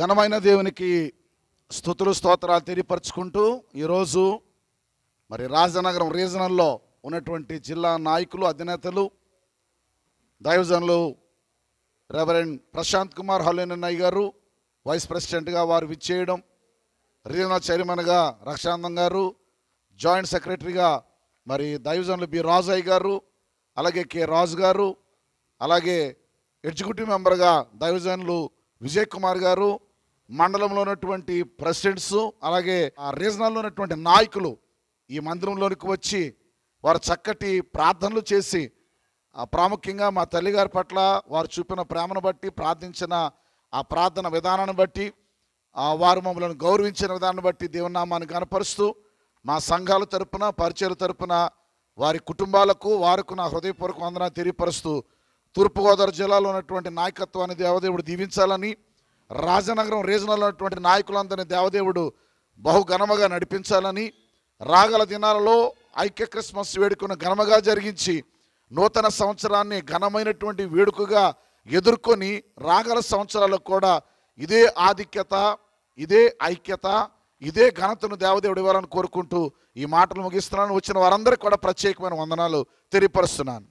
ఘనమైన దేవునికి స్థుతులు స్తోత్రాలు తెలియపరచుకుంటూ ఈరోజు మరి రాజనగరం రీజనల్లో ఉన్నటువంటి జిల్లా నాయకులు అధినేతలు దైవజనులు రెవరెండ్ ప్రశాంత్ కుమార్ హలేనన్నయ్య గారు వైస్ ప్రెసిడెంట్గా వారు విచ్చేయడం రీజనల్ చైర్మన్గా రక్షానందం గారు జాయింట్ సెక్రటరీగా మరి దైవజనులు బి రాజయ్య గారు అలాగే కె రాజు గారు అలాగే ఎగ్జిక్యూటివ్ మెంబర్గా దైవజనులు విజయ్ కుమార్ గారు మండలంలో ఉన్నటువంటి ప్రెసిడెంట్స్ అలాగే ఆ రీజనల్లో ఉన్నటువంటి నాయకులు ఈ మందిరంలోనికి వచ్చి వారు చక్కటి ప్రార్థనలు చేసి ప్రాముఖ్యంగా మా తల్లిగారి పట్ల వారు చూపిన ప్రేమను బట్టి ప్రార్థించిన ఆ ప్రార్థన విధానాన్ని బట్టి వారు మమ్మల్ని గౌరవించిన విధానాన్ని బట్టి దేవుని కనపరుస్తూ మా సంఘాల తరపున పరిచయాల తరపున వారి కుటుంబాలకు వారికి నా హృదయపూర్వక వందన తెలియపరుస్తూ తూర్పుగోదావరి జిల్లాలో ఉన్నటువంటి నాయకత్వాన్ని దేవదేవుడు దీవించాలని రాజనగరం రీజనల్ ఉన్నటువంటి నాయకులందరినీ దేవదేవుడు బహుఘనముగా నడిపించాలని రాగల దినాలలో ఐక్య క్రిస్మస్ వేడుకను ఘనముగా జరిగించి నూతన సంవత్సరాన్ని ఘనమైనటువంటి వేడుకగా ఎదుర్కొని రాగల సంవత్సరాలకు కూడా ఇదే ఆధిక్యత ఇదే ఐక్యత ఇదే ఘనతను దేవదేవుడు ఇవ్వాలని కోరుకుంటూ ఈ మాటలు ముగిస్తున్నాను. వచ్చిన వారందరికీ కూడా ప్రత్యేకమైన వందనాలు తెలియపరుస్తున్నాను.